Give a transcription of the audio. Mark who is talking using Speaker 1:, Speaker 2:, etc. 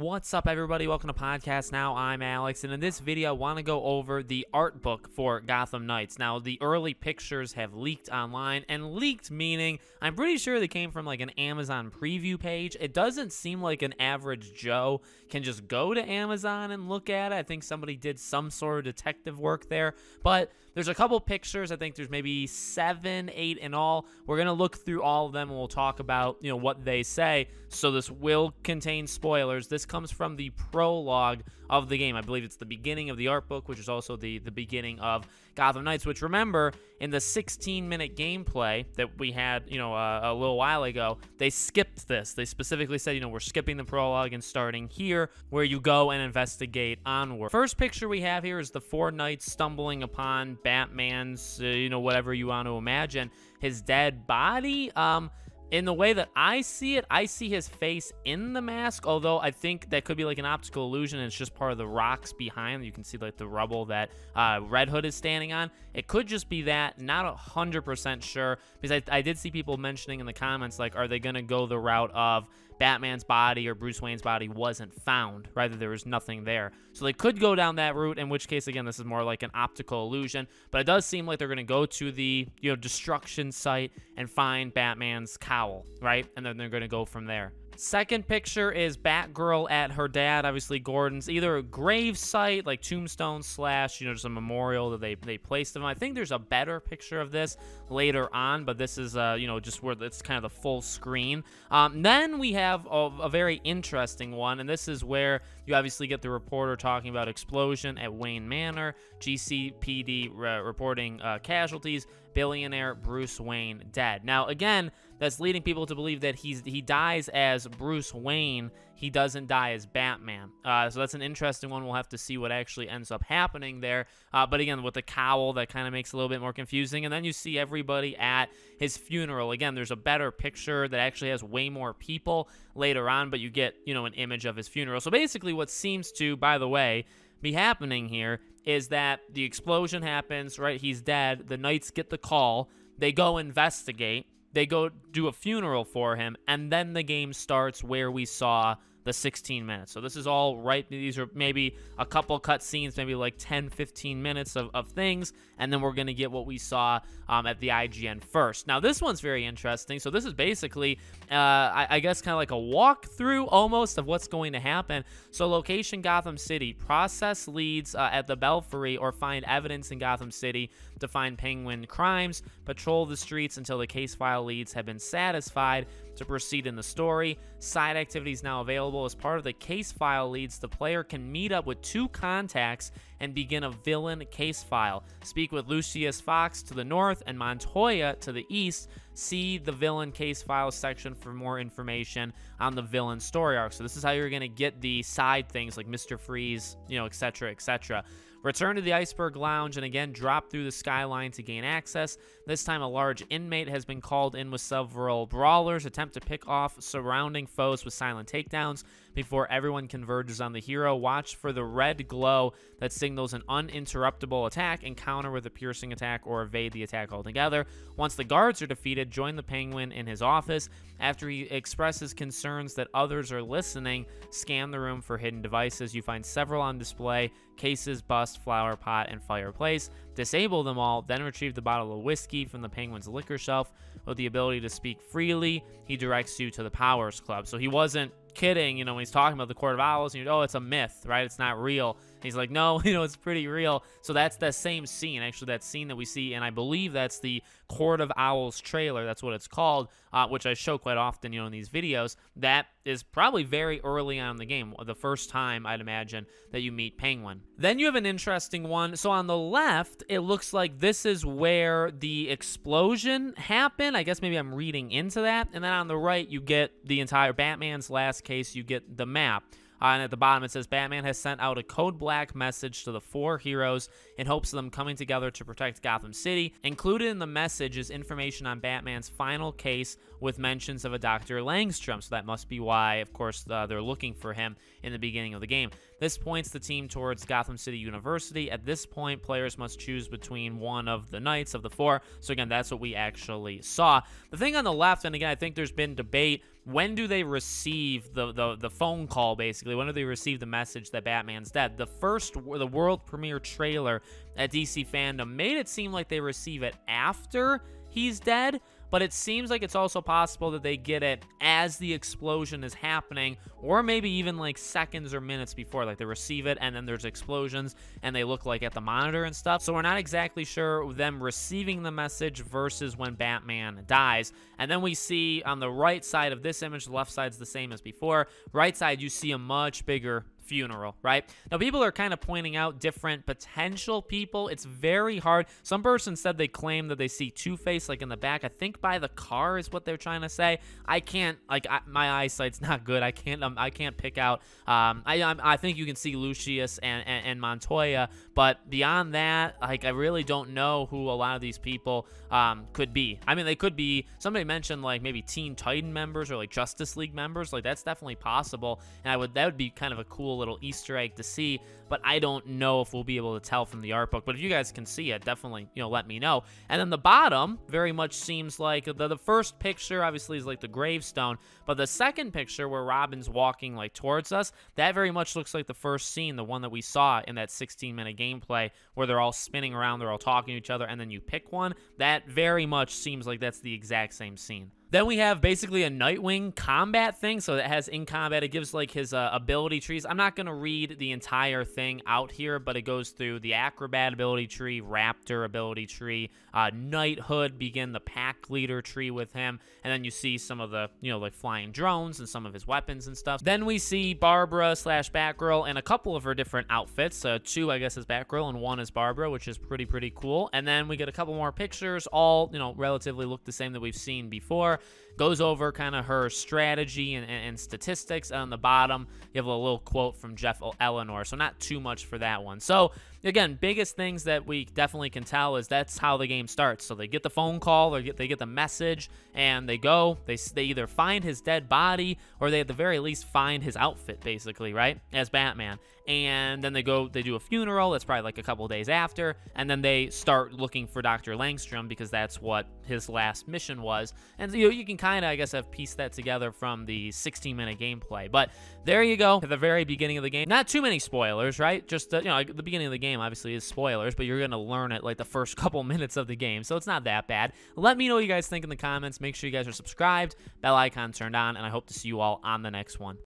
Speaker 1: What's up, everybody? Welcome to Podcast Now. I'm Alex, and in this video, I want to go over the art book for Gotham Knights. Now, the early pictures have leaked online, and leaked meaning I'm pretty sure they came from like an Amazon preview page. It doesn't seem like an average Joe can just go to Amazon and look at it. I think somebody did some sort of detective work there, but there's a couple pictures. I think there's maybe seven, eight in all. We're gonna look through all of them, and we'll talk about you know what they say. So this will contain spoilers. This comes from the prologue of the game. I believe it's the beginning of the art book, which is also the the beginning of Gotham Knights. Which remember, in the 16 minute gameplay that we had, you know, uh, a little while ago, they skipped this. They specifically said, you know, we're skipping the prologue and starting here, where you go and investigate onward. First picture we have here is the four knights stumbling upon Batman's, uh, you know, whatever you want to imagine, his dead body. Um, in the way that I see it, I see his face in the mask, although I think that could be like an optical illusion. it's just part of the rocks behind. You can see like the rubble that uh, Red Hood is standing on. It could just be that. Not 100% sure because I, I did see people mentioning in the comments, like, are they going to go the route of Batman's body or Bruce Wayne's body wasn't found, right? There was nothing there. So they could go down that route, in which case, again, this is more like an optical illusion. But it does seem like they're going to go to the, you know, destruction site and find Batman's cowl, right? And then they're going to go from there. Second picture is Batgirl at her dad, obviously Gordon's, either a grave site, like tombstone slash, you know, just a memorial that they, they placed him. I think there's a better picture of this later on, but this is, uh, you know, just where it's kind of the full screen. Um, then we have a, a very interesting one, and this is where you obviously get the reporter talking about explosion at Wayne Manor, GCPD reporting uh, casualties, billionaire Bruce Wayne dead. Now, again, that's leading people to believe that he's he dies as Bruce Wayne. He doesn't die as Batman. Uh, so that's an interesting one. We'll have to see what actually ends up happening there. Uh, but again, with the cowl, that kind of makes it a little bit more confusing. And then you see everybody at his funeral. Again, there's a better picture that actually has way more people later on, but you get you know an image of his funeral. So basically, what seems to, by the way, be happening here is that the explosion happens, right? He's dead. The Knights get the call. They go investigate. They go do a funeral for him, and then the game starts where we saw the 16 minutes. So this is all right. These are maybe a couple cut scenes, maybe like 10, 15 minutes of, of things, and then we're going to get what we saw um, at the IGN first. Now, this one's very interesting. So this is basically, uh, I, I, guess, kind of like a walkthrough almost of what's going to happen. So location Gotham City. Process leads uh, at the Belfry or find evidence in Gotham City to find Penguin crimes. Patrol the streets until the case file leads have been satisfied to proceed in the story. Side activities now available as part of the case file leads. The player can meet up with two contacts and begin a villain case file. Speak with Lucius Fox to the north and Montoya to the east. See the villain case files section for more information on the villain story arc. So this is how you're going to get the side things like Mr. Freeze, you know, etc., etc. Return to the Iceberg Lounge and again drop through the skyline to gain access. This time, a large inmate has been called in with several brawlers, attempt to pick off surrounding foes with silent takedowns before everyone converges on the hero. Watch for the red glow that signals an uninterruptible attack, encounter with a piercing attack, or evade the attack altogether. Once the guards are defeated, join the penguin in his office. After he expresses concerns that others are listening, scan the room for hidden devices. You find several on display cases, bust, flower pot, and fireplace. Disable them all, then retrieve the bottle of whiskey from the penguin's liquor shelf. With the ability to speak freely, he directs you to the Powers Club. So he wasn't kidding, you know, when he's talking about the Court of Owls, and you oh, it's a myth, right? It's not real. And he's like, no, you know, it's pretty real. So that's that same scene, actually, that scene that we see, and I believe that's the Court of Owls trailer. That's what it's called, uh, which I show quite often, you know, in these videos. That is probably very early on in the game, the first time I'd imagine that you meet Penguin. Then you have an interesting one. So on the left, it looks like this is where the explosion happened. I guess maybe I'm reading into that. And then on the right, you get the entire Batman's last case. You get the map. Uh, and at the bottom, it says Batman has sent out a code black message to the four heroes in hopes of them coming together to protect Gotham City. Included in the message is information on Batman's final case with mentions of a Dr. Langstrom. So that must be why, of course, uh, they're looking for him in the beginning of the game. This points the team towards Gotham City University. At this point, players must choose between one of the knights of the four. So again, that's what we actually saw. The thing on the left, and again, I think there's been debate when do they receive the, the the phone call basically when do they receive the message that batman's dead the first the world premiere trailer at dc FanDome made it seem like they receive it after he's dead but it seems like it's also possible that they get it as the explosion is happening, or maybe even like seconds or minutes before. Like they receive it and then there's explosions and they look like at the monitor and stuff. So we're not exactly sure them receiving the message versus when Batman dies. And then we see on the right side of this image, the left side's the same as before. Right side, you see a much bigger funeral, right? Now, people are kind of pointing out different potential people. It's very hard. Some person said they claim that they see Two Face like in the back. I think by the car is what they're trying to say. I can't like I, my eyesight's not good. I can't um, I can't pick out. Um, I um, I think you can see Lucius and, and, and Montoya, but beyond that, like I really don't know who a lot of these people um could be. I mean, they could be. Somebody mentioned like maybe Teen Titan members or like Justice League members. Like that's definitely possible, and I would that would be kind of a cool little Easter egg to see, but I don't know if we'll be able to tell from the art book. But if you guys can see it, definitely, you know, let me know. And then the bottom very much seems like the, the first picture obviously is like the gravestone, but the second picture where Robin's walking like towards us, that very much looks like the first scene, the one that we saw in that 16 minute gameplay where they're all spinning around, they're all talking to each other, and then you pick one. That very much seems like that's the exact same scene. Then we have basically a Nightwing combat thing. So it has in combat, it gives like his uh, ability trees. I'm not going to read the entire thing out here, but it goes through the Acrobat ability tree, Raptor ability tree, uh, Knighthood, begin the pack leader tree with him. And then you see some of the, you know, like flying drones and some of his weapons and stuff. Then we see Barbara slash Batgirl and a couple of her different outfits. Uh, two, I guess, is Batgirl and one is Barbara, which is pretty, pretty cool. And then we get a couple more pictures, all, you know, relatively look the same that we've seen before goes over kind of her strategy and, and, and, statistics. And on the bottom, you have a little quote from Jeff Eleanor. So not too much for that one. So again, biggest things that we definitely can tell is that's how the game starts. So they get the phone call, or get, they get the message, and they go. They they either find his dead body, or they at the very least find his outfit, basically, right, as Batman. And then they go, they do a funeral. That's probably like a couple days after, and then they start looking for Dr. Langstrom because that's what his last mission was. And you know, you can kind of, I guess, have pieced that together from the 16-minute gameplay. But there you go, at the very beginning of the game. Not too many spoilers, right? Just, uh, you know, the beginning of the game obviously is spoilers, but you're going to learn it like the first couple minutes of the game, so it's not that bad. Let me know what you guys think in the comments. Make sure you guys are subscribed, bell icon turned on, and I hope to see you all on the next one.